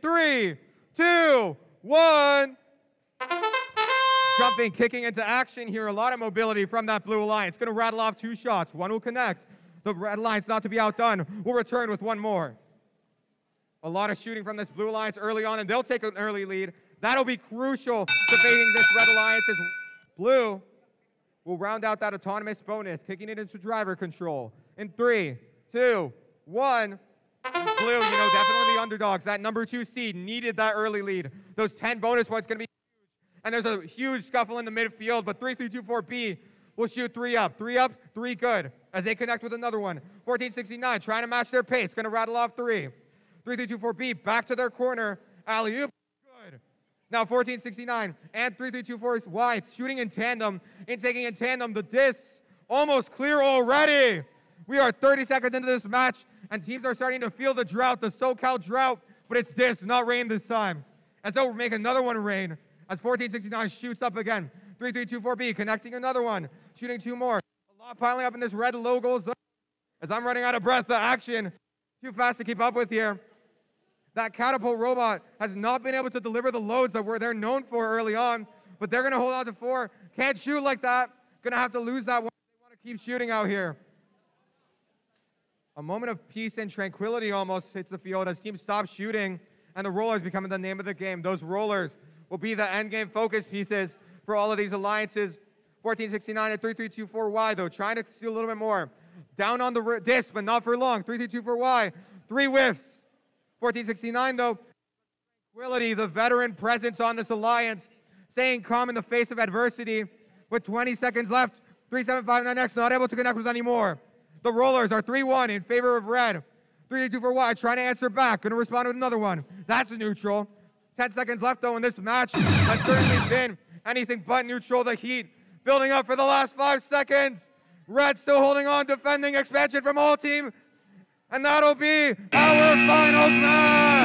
Three, two, one. Jumping, kicking into action here. A lot of mobility from that blue alliance. Going to rattle off two shots. One will connect. The red alliance, not to be outdone, will return with one more. A lot of shooting from this blue alliance early on, and they'll take an early lead. That'll be crucial to fading this red alliance as blue will round out that autonomous bonus, kicking it into driver control. In three, two, one. Blue, you know, definitely the underdogs. That number two seed needed that early lead. Those 10 bonus points going to be huge. And there's a huge scuffle in the midfield, but 3324B will shoot three up. Three up, three good. As they connect with another one. 1469 trying to match their pace. Going to rattle off three. 3324B back to their corner. Alley oop. Good. Now 1469 and 3324 is wide. Shooting in tandem. In taking in tandem. The disc almost clear already. We are 30 seconds into this match, and teams are starting to feel the drought, the SoCal drought, but it's this, not rain this time. As they'll make another one rain, as 1469 shoots up again. 3324B connecting another one, shooting two more. A lot piling up in this red logo zone. As I'm running out of breath, the action too fast to keep up with here. That catapult robot has not been able to deliver the loads that were they're known for early on, but they're to hold on to four. Can't shoot like that. To have to lose that one. They want to keep shooting out here. A moment of peace and tranquility almost hits the field as teams stop shooting and the rollers becoming the name of the game. Those rollers will be the end game focus pieces for all of these alliances. 1469 and 3324Y though, trying to do a little bit more. Down on the disc, but not for long. 3324Y, three whiffs. 1469 though, tranquility, the veteran presence on this alliance, staying calm in the face of adversity. With 20 seconds left, 3759X not able to connect with anymore. The Rollers are 3-1 in favor of red. 3-2 for white, trying to answer back. Going to respond with another one. That's a neutral. 10 seconds left, though, in this match. Has certainly been anything but neutral. The Heat building up for the last five seconds. Red still holding on, defending expansion from all team. And that'll be our finals match.